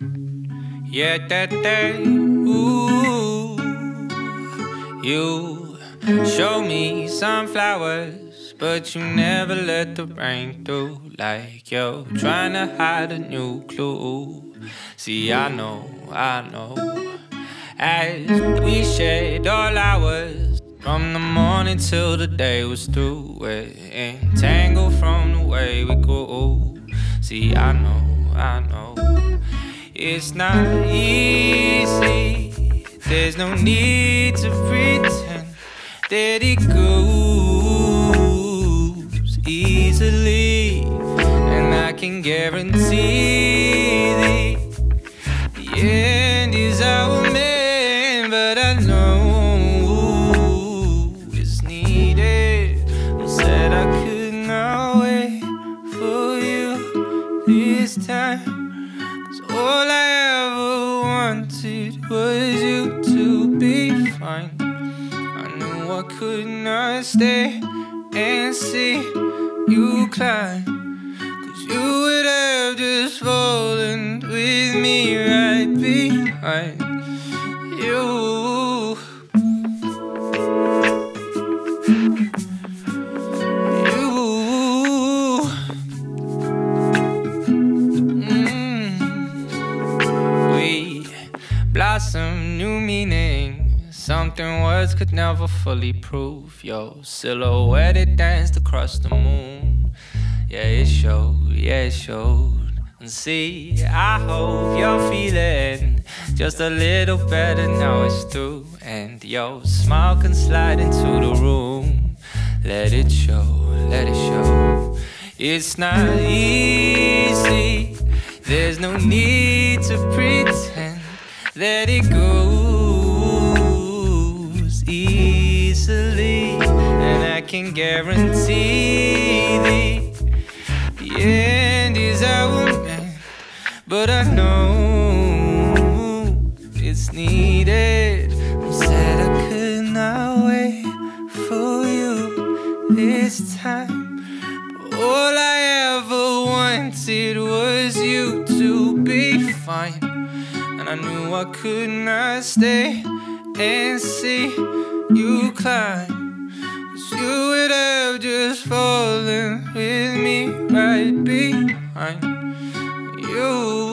Yeah, that day, ooh, you show me sunflowers, but you never let the rain through. Like you're trying to hide a new clue. See, I know, I know. As we shared all hours from the morning till the day was through, we're entangled from the way we go. See, I know, I know. It's not easy. There's no need to pretend that it goes easily. And I can guarantee the, the end is our man. But I know it's needed. I said I could not wait for you this time. All I ever wanted was you to be fine. I knew I could not stay and see you climb. Cause you would have just fallen with me right behind blossom new meaning. Something words could never fully prove. Your silhouette it danced across the moon. Yeah, it showed, yeah, it showed. And see, I hope you're feeling just a little better now it's through. And your smile can slide into the room. Let it show, let it show. It's not easy. There's no need to pretend that it goes easily. And I can guarantee the, end is our man. But I know it's needed. I said I could not wait for you this time. But all I ever wanted was you to be fine. And I knew I could not stay and see you climb. Cause you would have just fallen with me right behind you.